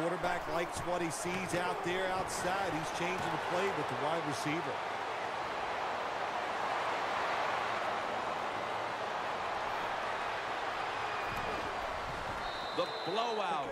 quarterback likes what he sees out there outside. He's changing the play with the wide receiver. The blowout